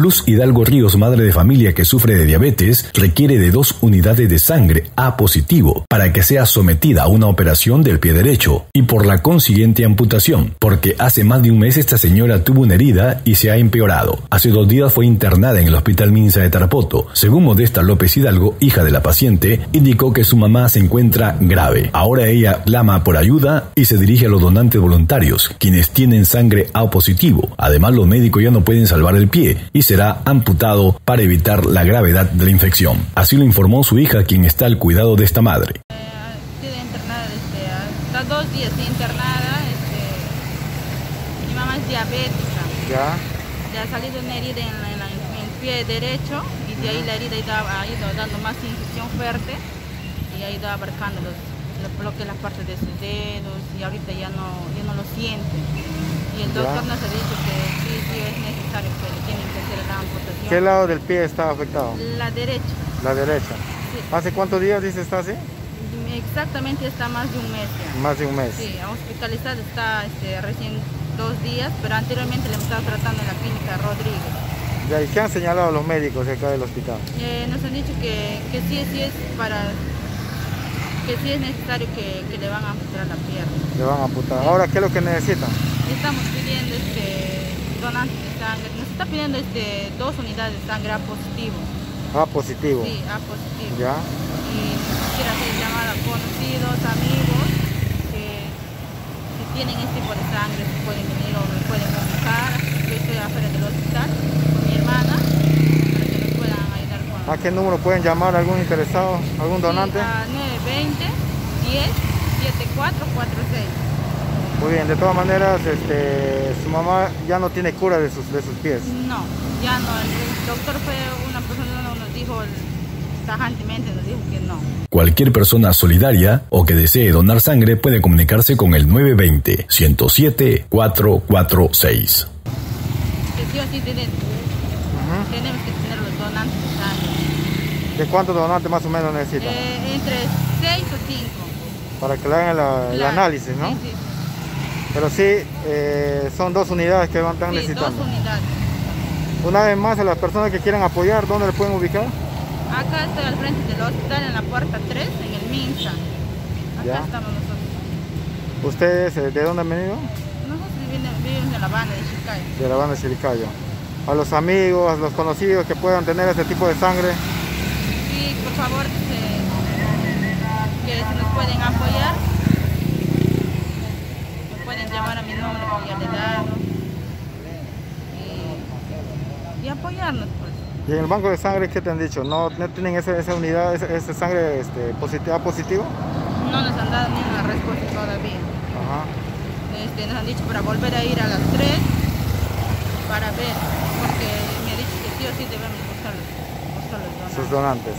Luz Hidalgo Ríos, madre de familia que sufre de diabetes, requiere de dos unidades de sangre A positivo para que sea sometida a una operación del pie derecho y por la consiguiente amputación, porque hace más de un mes esta señora tuvo una herida y se ha empeorado. Hace dos días fue internada en el Hospital Minsa de Tarapoto. Según Modesta López Hidalgo, hija de la paciente, indicó que su mamá se encuentra grave. Ahora ella clama por ayuda y se dirige a los donantes voluntarios, quienes tienen sangre A positivo. Además, los médicos ya no pueden salvar el pie y será amputado para evitar la gravedad de la infección. Así lo informó su hija, quien está al cuidado de esta madre. Eh, internada desde, hasta dos días internada. Este, mi mamá es diabética. Ya. Ya ha salido una herida en, la, en, la, en el pie derecho y de ahí la herida ha ido dando más infección fuerte y ha ido abarcando los, lo que es la parte de sus dedos y ahorita ya no, ya no lo siente. Y el doctor nos ha dicho que es necesario que le tienen que hacer la amputación. ¿Qué lado del pie está afectado? La derecha. La derecha. Sí. ¿Hace cuántos días dice está así? Exactamente está más de un mes ya. Más de un mes. Sí, hospitalizada está este, recién dos días, pero anteriormente le hemos estado tratando en la clínica Rodríguez. Ya, ¿Y qué han señalado los médicos de acá del hospital? Eh, nos han dicho que, que sí, sí es para que sí es necesario que, que le van a amputar la pierna. Le van a amputar. Ahora, ¿qué es lo que necesitan? Estamos pidiendo este donantes de sangre. Nos está pidiendo este dos unidades de sangre A positivo. A positivo. Sí, A positivo. Ya. Y quisiera hacer llamar a conocidos, amigos, que si tienen este tipo de sangre si pueden venir o me pueden comunicar. Yo estoy afuera del hospital con mi hermana para que nos puedan ayudar con ¿A qué número pueden llamar algún interesado, algún Sí, donante? a 920 10 7446. Muy bien, de todas maneras, este, su mamá ya no tiene cura de sus, de sus pies. No, ya no. El, doctor fue una persona que nos dijo tajantemente, nos dijo que no. Cualquier persona solidaria o que desee donar sangre puede comunicarse con el 920-107-446. Que sí o sí tiene- tenemos que tener los donantes de sangre. ¿De cuántos donantes más o menos necesitan? Eh, entre 6 o 5. Para que le hagan la- el análisis, ¿no? Sí, sí, Pero sí, eh, son dos unidades que van están sí, necesitando. dos unidades. Una vez más, a las personas que quieran apoyar, ¿dónde le pueden ubicar? Acá estoy al frente del hospital, en la puerta 3, en el Minsa. Acá Ya. estamos nosotros. ¿Ustedes eh, de dónde han venido? Nosotros vivimos, en la banda de Chicay. De la banda de Chilicayo. A los amigos, a los conocidos que puedan tener este tipo de sangre, Sí, por favor, que, se- que nos pueden apoyar, me pueden llamar a mi número que ya le he dado. Y, y apoyarnos, pues. y en el banco de sangre, ¿qué te han dicho? ¿No, no tienen esa, esa unidad, esa, esa sangre este, positiva, positivo? No nos han dado ni una respuesta todavía. Ajá. Este, nos han dicho para volver a ir a las 3 para ver, porque me ha dicho que sí o sí debemos buscar los, buscar los donantes. Sus donantes.